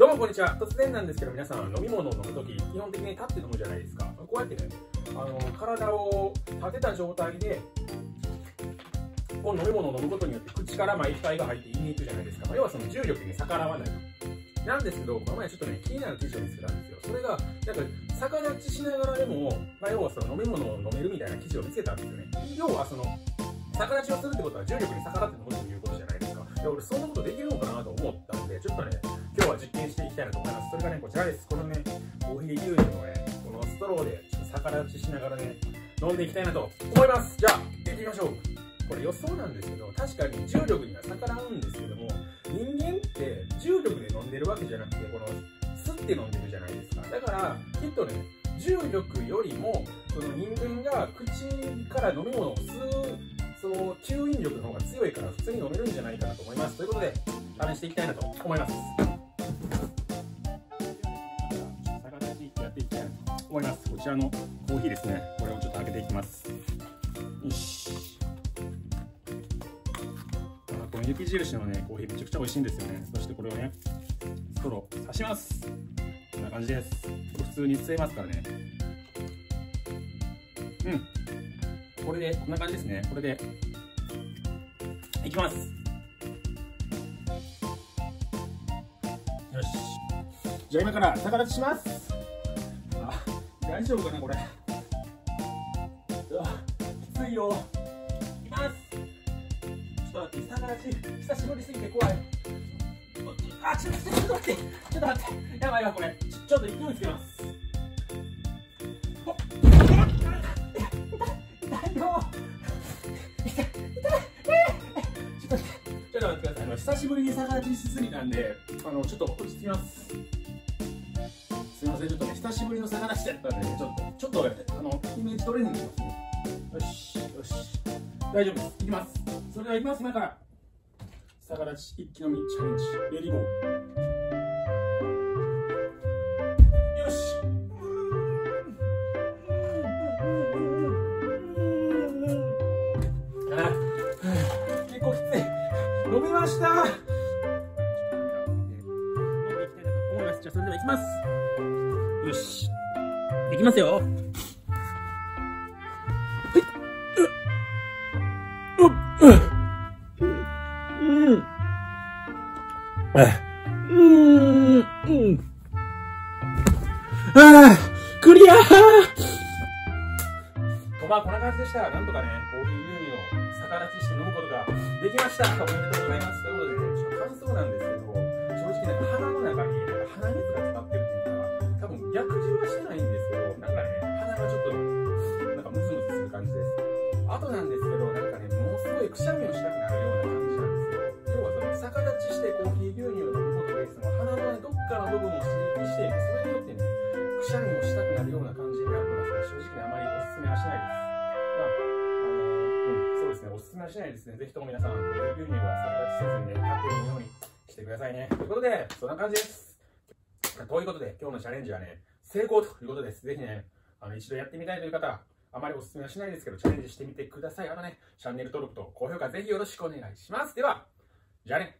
どうもこんにちは。突然なんですけど、皆さん飲み物を飲むとき、基本的に立って飲むじゃないですか。こうやってね、あの体を立てた状態で、この飲み物を飲むことによって口からまあ液体が入って胃に行くじゃないですか。まあ、要はその重力に逆らわない。なんですけど、この前ちょっとね、気になる記事を見つけたんですよ。それが、なんか、逆立ちしながらでも、まあ、要はその飲み物を飲めるみたいな記事を見つけたんですよね。要はその、逆立ちをするってことは重力に逆らって飲むということじゃないで。俺そんなことできるのかなと思ったんで、ちょっとね、今日は実験していきたいなと思います。それがね、こちらです。このね、コーヒー牛乳をね、このストローでちょっと逆立ちしながらね、飲んでいきたいなと思います。じゃあ、行ってみましょう。これ予想なんですけど、確かに重力には逆らうんですけども、人間って重力で飲んでるわけじゃなくて、この、吸って飲んでるじゃないですか。だから、きっとね、重力よりも、その人間が口から飲み物を吸う、その吸引力の方が強いから普通に飲めるんじゃないかなと思います。ということで、試していきたいなと思います。っていきたいと思います。こちらのコーヒーですね。これをちょっと開けていきます。よし。この雪印のね、コーヒーめちゃくちゃ美味しいんですよね。そしてこれをね、ストロー刺します。こんな感じです。普通に吸えますからね。うん。これで、こんな感じですね。これで、いきます。よし。じゃあ今から逆立ちします。大丈夫かなこれ。うわきついよ。いきます。ちょっと待って下からち。久しぶりすぎて怖い。あちょっと待ってちょっと待って。やばいわこれ。ちょっと勢いつけます。あの久しぶりに逆立ちしすぎたんであのちょっと落ち着きますすいません、ちょっとね、久しぶりの逆立ちだったんで、ちょっと、ちょっと、あの、イメージトレーニングしますね。よし、よし。大丈夫です。いきます。それでは、いきます、今から。逆立ち、一気飲みチャレンジ。レディゴー。飲みました。飲んでいきたいなと思います。じゃあ、それでは、いきます。よし。いきますよ。はい。うっ、うっ、うん。うん、うん。ああ、クリアーまあ、こんな感じでしたら。なんとかね、コーヒー牛乳を逆立ちして飲むことができました。おめでとうございます。ということでね、ちょっと感想なんですけど、正直ね、鼻の中に、なんか鼻水が詰まってるっていうか、多分逆汁はしてないんですけど、なんかね、鼻がちょっと、なんかムズムズする感じです。あとなんですけど、なんかね、ものすごいくしゃみをしたくなるような感じなんですよ。要はその逆立ちしてコーヒー牛乳を飲むことで、その鼻の、ね、どっかの部分を刺激して、それによってね、くしゃみをしたく正直ね、あまりおすすめはしないです。まあ、あのうん、そうですね、おすすめはしないですね。ぜひとも皆さん、コーヒー牛乳は逆立ちせずにね、立ってるようにしてくださいね。ということで、そんな感じです。ということで、今日のチャレンジはね、成功ということです。ぜひね、あの、一度やってみたいという方、あまりお勧めはしないですけど、チャレンジしてみてください。あとね、チャンネル登録と高評価ぜひよろしくお願いします。では、じゃあね。